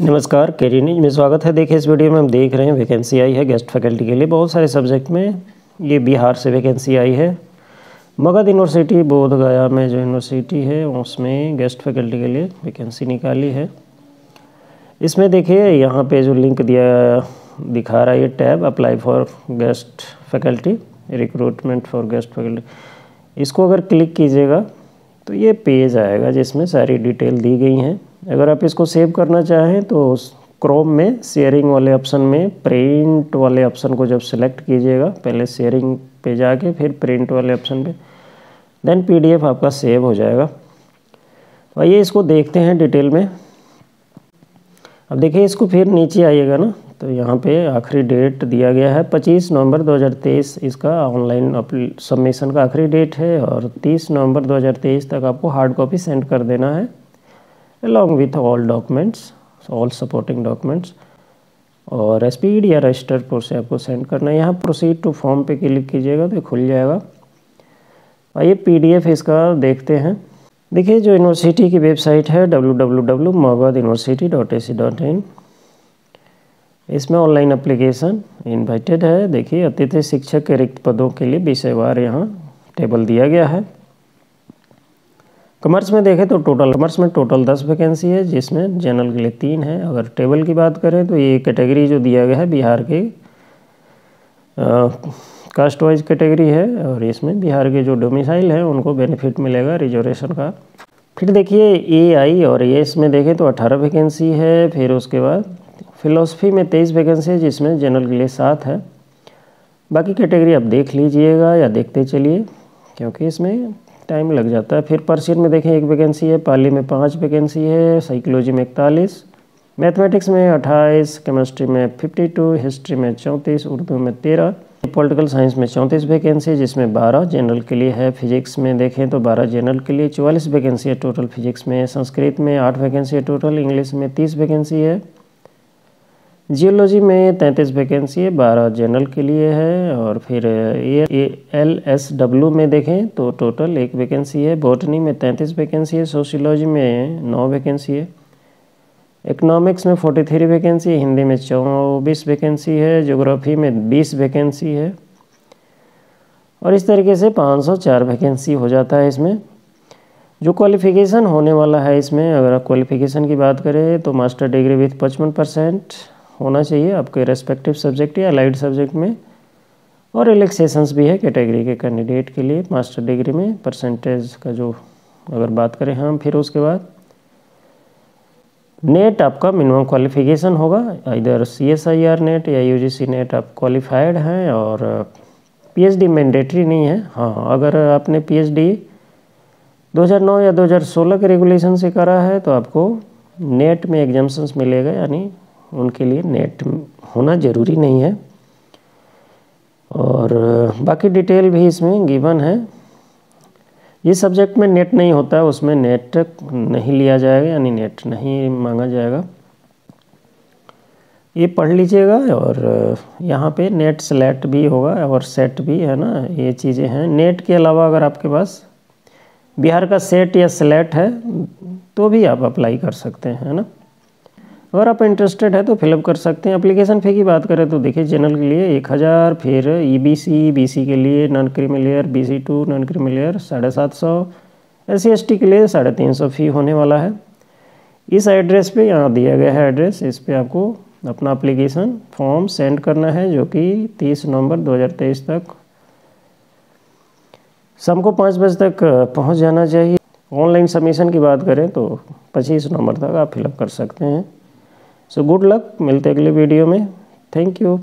नमस्कार carry news में स्वागत है। देखिए, इस वीडियो में हम देख रहे हैं वैकेंसी आई है गेस्ट फैकल्टी के लिए। बहुत सारे सब्जेक्ट में ये बिहार से वैकेंसी आई है। मगध यूनिवर्सिटी बोध गया में जो यूनिवर्सिटी है, उसमें गेस्ट फैकल्टी के लिए वैकेंसी निकाली है। इसमें देखिए, यहाँ पे जो लिंक दिया, दिखा रहा है, ये tab apply for guest faculty recruitment for guest faculty इसको अगर क्लिक कीजिएगा तो ये पेज आएगा जिसमें सारी डिटेल दी गई हैं। अगर आप इसको सेव करना चाहें तो क्रोम में शेयरिंग वाले ऑप्शन में प्रिंट वाले ऑप्शन को जब सेलेक्ट कीजिएगा, पहले शेयरिंग पे जाके फिर प्रिंट वाले ऑप्शन पे देन पीडीएफ आपका सेव हो जाएगा। आइए इसको देखते हैं डिटेल में। अब देखिए, इसको फिर नीचे आइएगा ना तो यहाँ पे आखिरी डेट दिया गया है 25 नवंबर 2023 इसका ऑनलाइन सबमिशन का आखिरी डेट है और 30 नवंबर 2023 तक आपको हार्ड कॉपी सेंड कर देना है। Along with all documents, all supporting documents. और स्पीड या रजिस्टर पर से आपको सेंड करना है। यहाँ प्रोसीड टू फॉर्म पे क्लिक कीजिएगा तो खुल जाएगा। आइए पीडीएफ इसका देखते हैं। देखिए, जो यूनिवर्सिटी की वेबसाइट है, www.magaduniversity.ac.in इसमें ऑनलाइन एप्लीकेशन इनवाइटेड है। देखिए, अतिथि शिक्षक के रिक्त पदों के लिए विषयवार यहाँ टेबल दिया गया है। कॉमर्स में देखें तो टोटल, कमर्स में टोटल दस वैकेंसी है, जिसमें जनरल के लिए तीन है। अगर टेबल की बात करें तो ये कैटेगरी जो दिया गया है, बिहार के कास्ट वाइज कैटेगरी है, और इसमें बिहार के जो डोमिसाइल है, उनको बेनिफिट मिलेगा रिजर्वेशन का। फिर देखिए ए आई और ए इसमें देखें तो अठारह वैकेंसी है, फिर उसके बाद फिलोसफी में तेईस वैकेंसी है, जिसमें जनरल के लिए सात है। बाकी कैटेगरी आप देख लीजिएगा या देखते चलिए, क्योंकि इसमें टाइम लग जाता है। फिर पर्शियन में देखें, एक वैकेंसी है, पाली में पाँच वैकेंसी है साइकोलॉजी में इकतालीस मैथमेटिक्स में अट्ठाईस केमिस्ट्री में फिफ्टी टू हिस्ट्री में चौंतीस, उर्दू में तेरह पॉलिटिकल साइंस में चौंतीस वैकेंसी जिसमें बारह जनरल के लिए है। फिजिक्स में देखें तो बारह जनरल के लिए चौवालीस वैकेंसी है। टोटल फिजिक्स में, संस्कृत में आठ वैकेंसी है। टोटल इंग्लिश में तीस वैकेंसी है। जियोलॉजी में तैंतीस वैकेंसी है, बारह जनरल के लिए है और फिर ए एल, एस डब्ल्यू में देखें तो टोटल एक वैकेंसी है। बॉटनी में तैंतीस वैकेंसी है, सोशियोलॉजी में नौ वैकेंसी है। इकोनॉमिक्स में फोर्टी थ्री वैकेंसी है, हिंदी में चौबीस वैकेंसी है जोग्राफी में बीस वैकेंसी है। और इस तरीके से पाँच सौ चार वैकेंसी हो जाता है इसमें। जो क्वालिफ़िकेशन होने वाला है इसमें, अगर आप क्वालिफ़िकेशन की बात करें तो मास्टर डिग्री विथ पचपन परसेंट होना चाहिए आपके रेस्पेक्टिव सब्जेक्ट या अलाइड सब्जेक्ट में। और रिलैक्सेशंस भी है कैटेगरी के कैंडिडेट के लिए मास्टर डिग्री में परसेंटेज का जो अगर बात करें हम फिर उसके बाद। नेट आपका मिनिमम क्वालिफिकेशन होगा इधर C S I R NET या यू जी सी नेट आप क्वालिफाइड हैं और पी एच डी मैंडेटरी नहीं है। हाँ अगर आपने पी एच डी 2009 या 2016 के रेगुलेशन से करा है तो आपको नेट में एग्जाम्सन्स मिलेगा, यानी उनके लिए नेट होना ज़रूरी नहीं है। और बाकी डिटेल भी इसमें गिवन है। ये सब्जेक्ट में नेट नहीं होता है, उसमें नेट नहीं लिया जाएगा, यानी नेट नहीं मांगा जाएगा। ये पढ़ लीजिएगा और यहाँ पे नेट सेलेक्ट भी होगा और सेट भी, है ना, ये चीज़ें हैं। नेट के अलावा अगर आपके पास बिहार का सेट या सेलेक्ट है तो भी आप अप्लाई कर सकते हैं, है ना। अगर आप इंटरेस्टेड है तो फिलअप कर सकते हैं। एप्लीकेशन फ़ी की बात करें तो देखिए जनरल के लिए एक हज़ार, फिर E B C B C के लिए non creamy layer B C two non creamy layer साढ़े सात सौ। एस सी एस टी के लिए साढ़े तीन सौ फ़ी होने वाला है। इस एड्रेस पे यहाँ दिया गया है एड्रेस इस पर आपको अपना अप्लीकेशन फॉर्म सेंड करना है, जो कि तीस नवंबर 2023 तक। शाम को पाँच बजे तक पहुँच जाना चाहिए। ऑनलाइन सबमिशन की बात करें तो पच्चीस नवंबर तक आप फिलअप कर सकते हैं। सो गुड लक मिलते अगले वीडियो में. Thank you